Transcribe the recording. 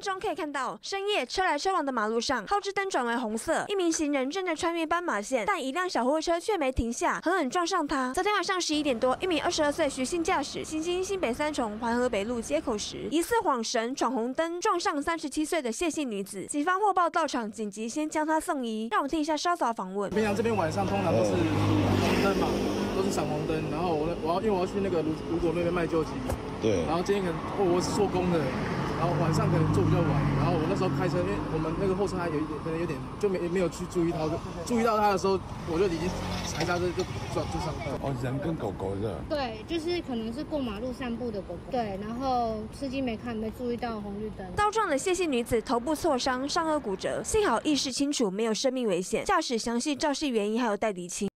片中可以看到，深夜车来车往的马路上，后置灯转为红色，一名行人正在穿越斑马线，但一辆小货车却没停下，狠狠撞上他。昨天晚上十一点多，一名二十二岁徐姓驾驶行经新北三重环河北路街口时，疑似晃神闯红灯，撞上三十七岁的谢姓女子。警方获报到场，紧急先将她送医。让我听一下稍早访问。平常这边晚上通常都是红灯嘛，都是闪红灯，然后我我要因为我要去那个如如果那边卖救急，对，然后今天可能哦我是做工的。然后晚上可能做比较晚，然后我那时候开车，因为我们那个后车还有一点，可能有点就没没有去注意到，注意到他的时候，我就已经踩刹车就转就上道。哦，人跟狗狗的。对，就是可能是过马路散步的狗狗。对，然后司机没看，没注意到红绿灯。遭撞的谢姓女子头部挫伤，上颚骨折，幸好意识清楚，没有生命危险。驾驶详细肇事原因还有待厘清。